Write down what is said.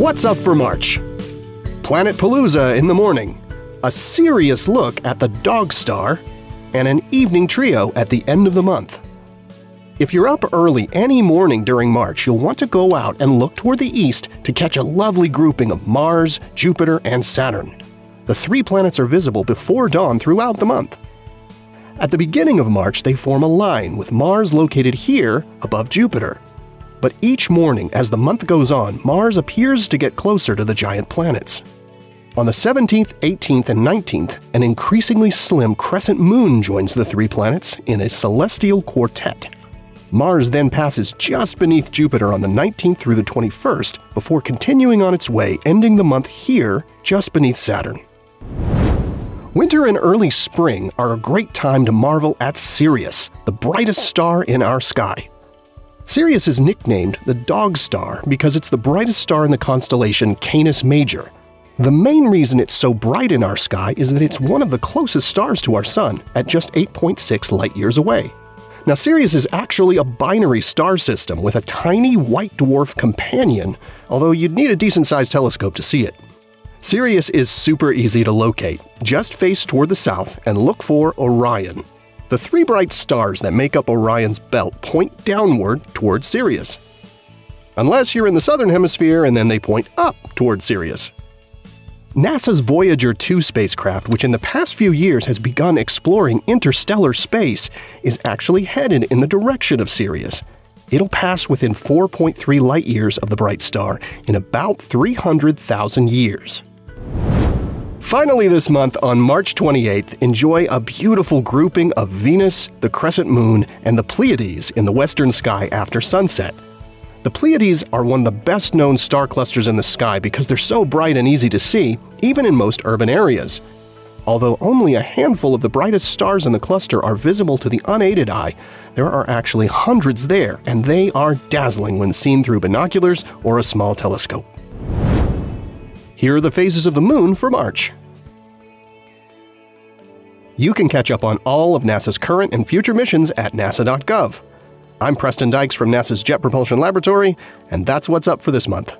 What's up for March? Planet Palooza in the morning, a serious look at the Dog Star, and an evening trio at the end of the month. If you're up early any morning during March, you'll want to go out and look toward the east to catch a lovely grouping of Mars, Jupiter, and Saturn. The three planets are visible before dawn throughout the month. At the beginning of March, they form a line with Mars located here above Jupiter. But each morning, as the month goes on, Mars appears to get closer to the giant planets. On the 17th, 18th, and 19th, an increasingly slim crescent moon joins the three planets in a celestial quartet. Mars then passes just beneath Jupiter on the 19th through the 21st before continuing on its way, ending the month here just beneath Saturn. Winter and early spring are a great time to marvel at Sirius, the brightest star in our sky. Sirius is nicknamed the Dog Star because it's the brightest star in the constellation Canis Major, the main reason it's so bright in our sky is that it's one of the closest stars to our Sun, at just 8.6 light years away. Now, Sirius is actually a binary star system with a tiny white dwarf companion, although you'd need a decent sized telescope to see it. Sirius is super easy to locate. Just face toward the south and look for Orion. The three bright stars that make up Orion's belt point downward toward Sirius. Unless you're in the southern hemisphere and then they point up toward Sirius. NASA's Voyager 2 spacecraft, which in the past few years has begun exploring interstellar space, is actually headed in the direction of Sirius. It'll pass within 4.3 light years of the bright star in about 300,000 years. Finally, this month, on March 28th, enjoy a beautiful grouping of Venus, the crescent moon, and the Pleiades in the western sky after sunset. The Pleiades are one of the best known star clusters in the sky because they're so bright and easy to see, even in most urban areas. Although only a handful of the brightest stars in the cluster are visible to the unaided eye, there are actually hundreds there, and they are dazzling when seen through binoculars or a small telescope. Here are the phases of the moon for March. You can catch up on all of NASA's current and future missions at nasa.gov. I'm Preston Dyches from NASA's Jet Propulsion Laboratory, and that's what's up for this month.